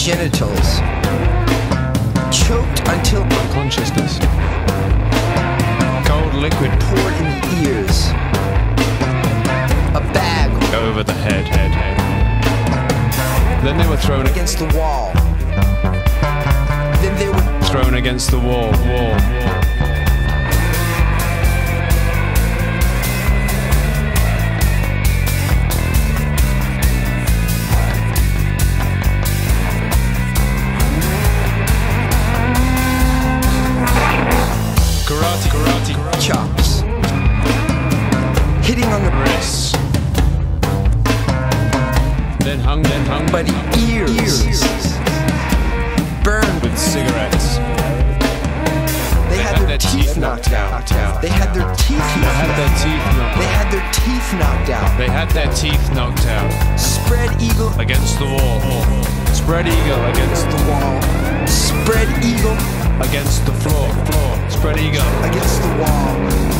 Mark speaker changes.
Speaker 1: genitals. Choked until
Speaker 2: Consciousness. Cold liquid
Speaker 1: poured in the ears. A bag
Speaker 2: over the head, head, head. Then they were thrown
Speaker 1: against the wall. Then they were
Speaker 2: thrown against the wall, wall, wall. Karate, karate,
Speaker 1: chops. Hitting on the
Speaker 2: wrists. Then hung, then hung
Speaker 1: by the ears. Burned
Speaker 2: with cigarettes.
Speaker 1: They had their teeth knocked out. They had their teeth knocked out. They had their teeth knocked out.
Speaker 2: They had their teeth knocked out
Speaker 1: Spread eagle
Speaker 2: against the wall. Spread eagle against
Speaker 1: the wall. Spread eagle
Speaker 2: against the floor. Floor. Spread eagle
Speaker 1: against the wall.